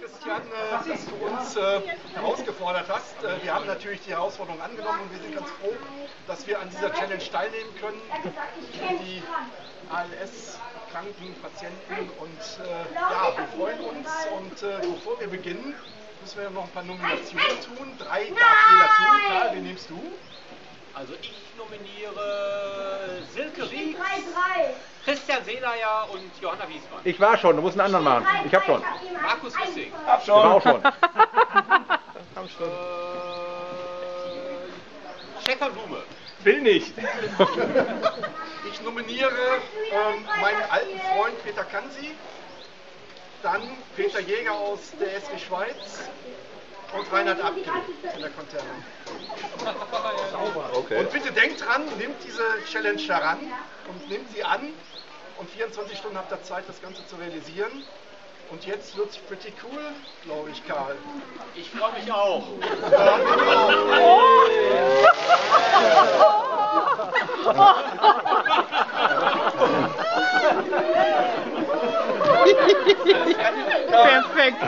Christian, äh, dass du uns äh, herausgefordert hast. Äh, wir haben natürlich die Herausforderung angenommen und wir sind ganz froh, dass wir an dieser Challenge teilnehmen können. Die ALS-kranken Patienten und äh, ja, wir freuen uns und äh, bevor wir beginnen, müssen wir noch ein paar Nominationen tun. Drei darf jeder tun. Karl, wen nimmst du? Also ich nominiere Silke Wieg, Christian Seelayer und Johanna Wiesmann. Ich war schon, du musst einen anderen machen. Ich hab schon. Markus Wissing. Hab schon. Ich war auch schon. Äh, Stefan Blume. Will nicht. Ich nominiere ähm, meinen alten Freund Peter Kansi, dann Peter Jäger aus der SW Schweiz und Reinhard Abke in der Conterra. Okay. Und bitte denkt dran, nehmt diese Challenge heran und nehmt sie an. Und 24 Stunden habt ihr Zeit, das Ganze zu realisieren. Und jetzt wird's pretty cool, glaube ich, Karl. Ich freue mich auch. Perfekt.